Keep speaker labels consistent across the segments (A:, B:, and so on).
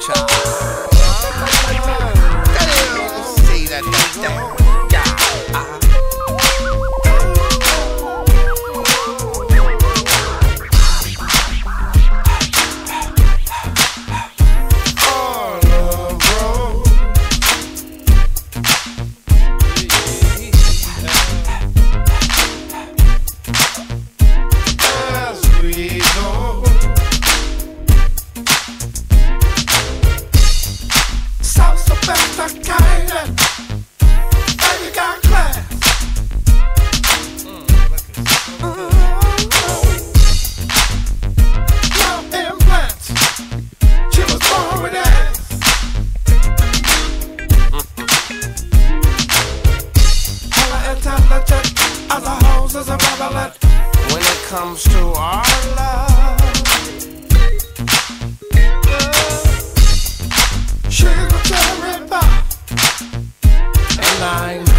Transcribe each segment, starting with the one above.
A: future. When it comes to our love. And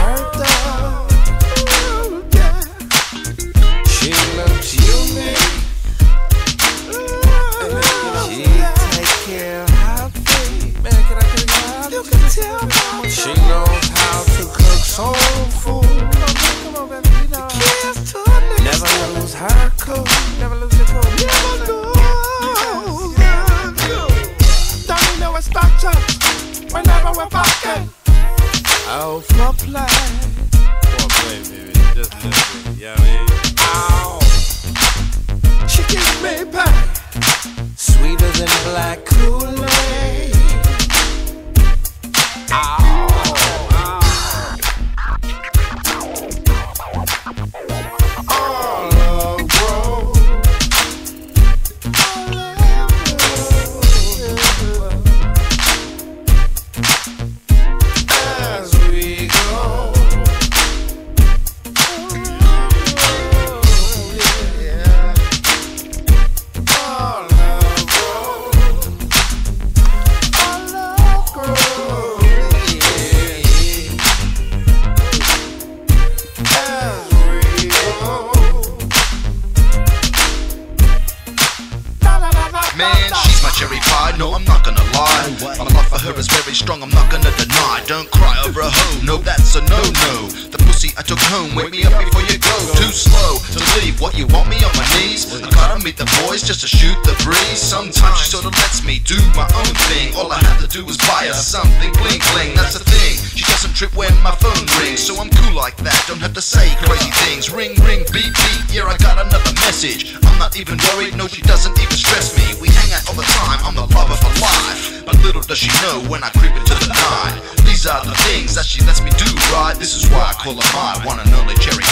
B: Sweeter than
C: cherry pie, no, I'm not gonna lie. My love for her is very strong, I'm not gonna deny. Don't cry over a hoe, no, that's a no no. The pussy I took home, wake me up before you go. Too slow to leave, what you want me on my knees? I gotta meet the boys just to shoot the breeze. Sometimes she sorta lets me do my own thing. All I have to do is buy her something, bling bling, that's the thing. She doesn't trip when my phone rings, so I'm cool like that. Don't have to say crazy things. Ring, ring, beep, beep, yeah, I got another message. I'm not even worried, no, she doesn't even stress me. We hang out all the time, I'm the lover her life. But little does she know when I creep into the night. These are the things that she lets me do right. This is why I call her my one and only cherry